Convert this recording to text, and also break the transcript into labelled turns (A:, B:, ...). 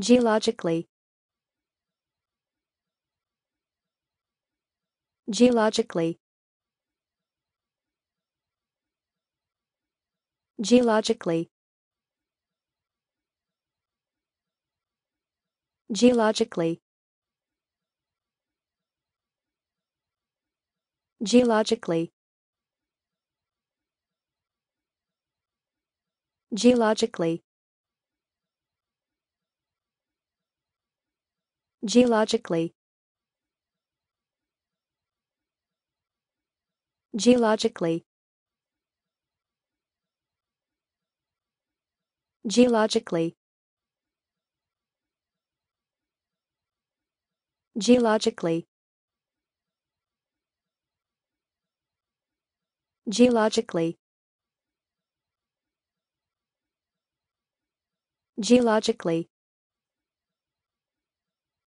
A: geologically. Geologically. Geologically. Geologically. Geologically. Geologically geologically. Geologically. Geologically. Geologically. Geologically. Geologically